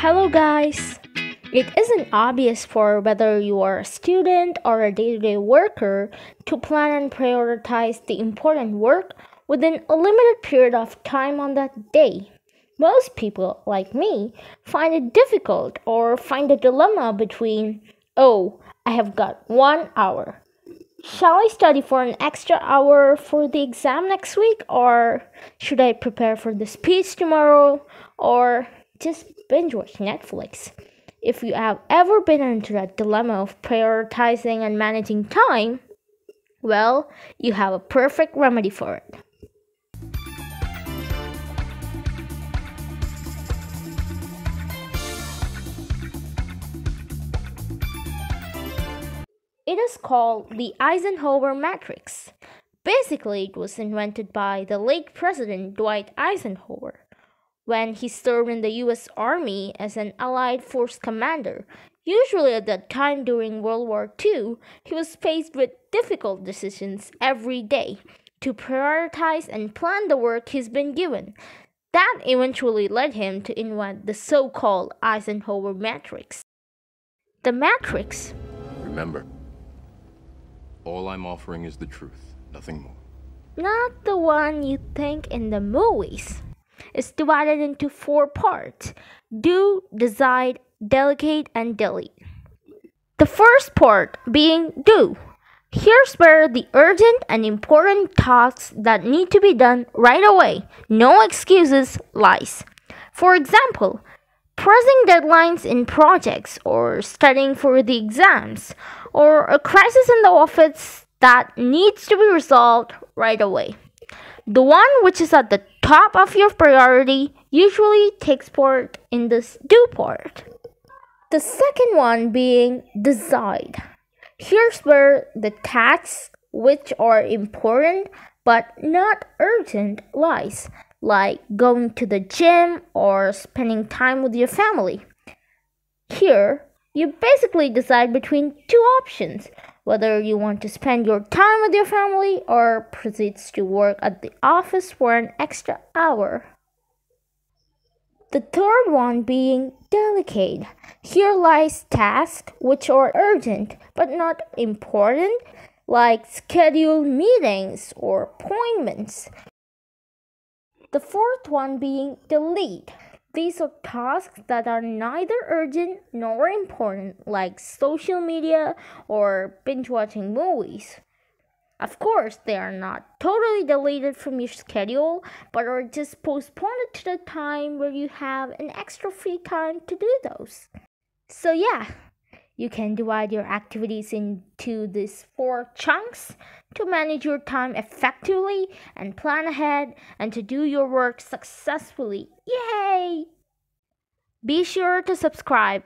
Hello, guys! It isn't obvious for whether you are a student or a day to day worker to plan and prioritize the important work within a limited period of time on that day. Most people, like me, find it difficult or find a dilemma between, oh, I have got one hour. Shall I study for an extra hour for the exam next week, or should I prepare for the speech tomorrow, or just binge watch Netflix? If you have ever been into that dilemma of prioritizing and managing time, well, you have a perfect remedy for it. It is called the Eisenhower Matrix. Basically, it was invented by the late President Dwight Eisenhower when he served in the US Army as an Allied force commander. Usually, at that time during World War II, he was faced with difficult decisions every day to prioritize and plan the work he's been given. That eventually led him to invent the so called Eisenhower Matrix. The Matrix. Remember, all I'm offering is the truth, nothing more. Not the one you think in the movies. It's divided into four parts do, decide, delegate, and delete. The first part being do. Here's where the urgent and important tasks that need to be done right away, no excuses, lies. For example, pressing deadlines in projects or studying for the exams or a crisis in the office that needs to be resolved right away. The one which is at the top of your priority usually takes part in this do part. The second one being decide. Here's where the tasks which are important but not urgent lies like going to the gym or spending time with your family. Here, you basically decide between two options whether you want to spend your time with your family or proceeds to work at the office for an extra hour. The third one being delegate. Here lies tasks which are urgent but not important, like scheduled meetings or appointments. The fourth one being delete. These are tasks that are neither urgent nor important, like social media or binge watching movies. Of course, they are not totally deleted from your schedule, but are just postponed to the time where you have an extra free time to do those. So, yeah, you can divide your activities into these four chunks to manage your time effectively and plan ahead and to do your work successfully. Yay! Be sure to subscribe